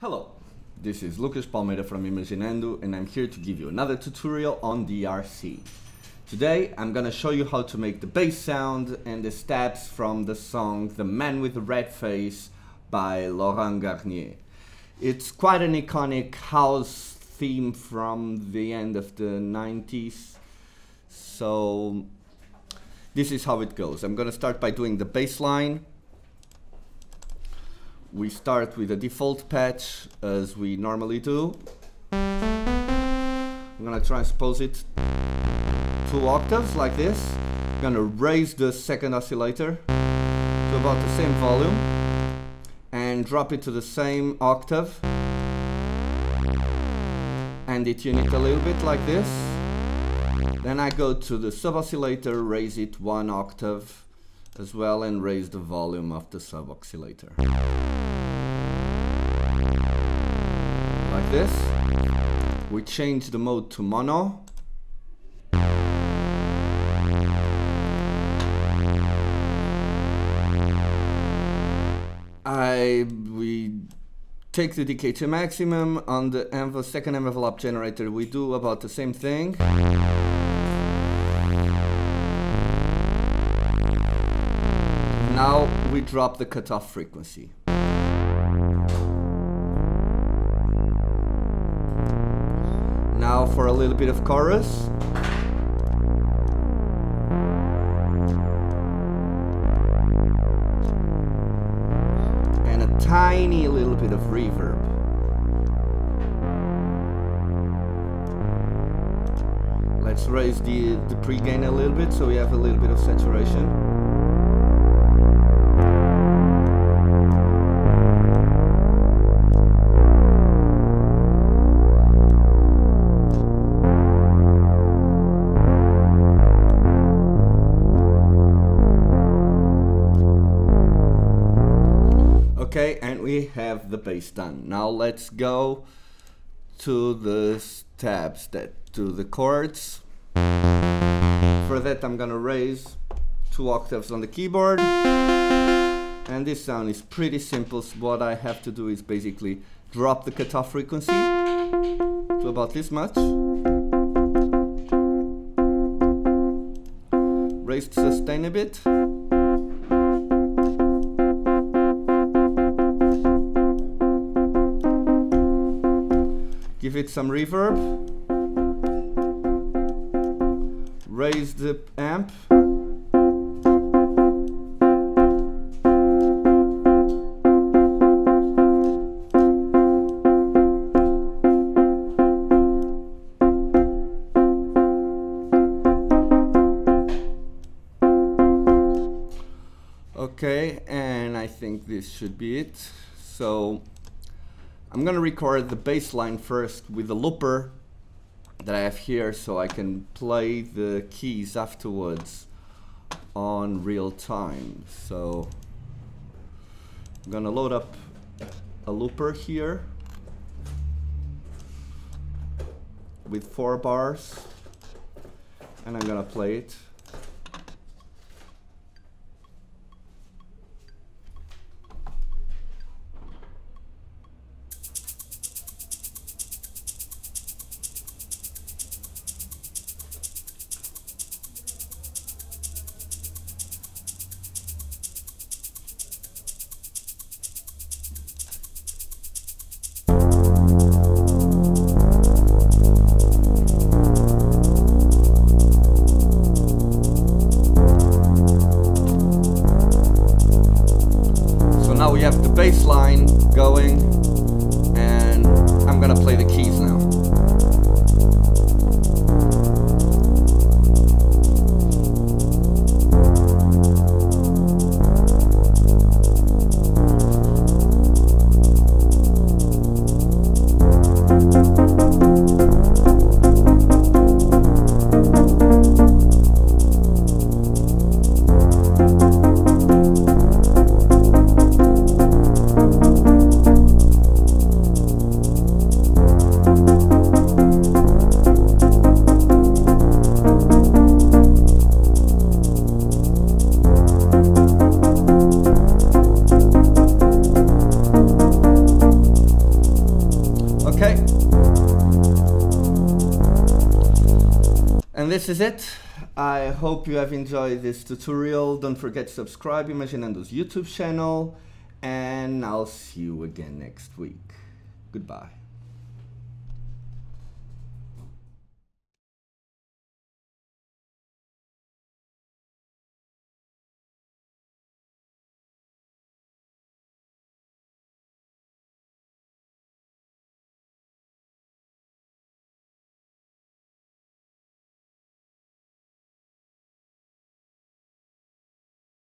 Hello, this is Lucas Palmeira from Imaginando and I'm here to give you another tutorial on DRC. Today I'm gonna show you how to make the bass sound and the steps from the song The Man with the Red Face by Laurent Garnier. It's quite an iconic house theme from the end of the 90s, so this is how it goes. I'm gonna start by doing the bass line we start with a default patch as we normally do. I'm gonna transpose it two octaves like this. I'm gonna raise the second oscillator to about the same volume and drop it to the same octave and detune it a little bit like this. Then I go to the sub oscillator, raise it one octave as well and raise the volume of the sub oscillator. Like this. We change the mode to mono. I we take the decay to maximum on the envelope, second envelope generator we do about the same thing Now we drop the cutoff frequency. Now for a little bit of chorus. And a tiny little bit of reverb. Let's raise the, the pre-gain a little bit so we have a little bit of saturation. Okay, and we have the bass done. Now let's go to the tabs that to the chords. For that I'm gonna raise two octaves on the keyboard. And this sound is pretty simple. So what I have to do is basically drop the cutoff frequency to about this much. Raise the sustain a bit. Give it some reverb, raise the amp, Okay, and I think this should be it. So I'm gonna record the bass line first with the looper that I have here so I can play the keys afterwards on real time. So I'm gonna load up a looper here with four bars and I'm gonna play it This is it. I hope you have enjoyed this tutorial. Don't forget to subscribe to Imaginando's YouTube channel and I'll see you again next week. Goodbye.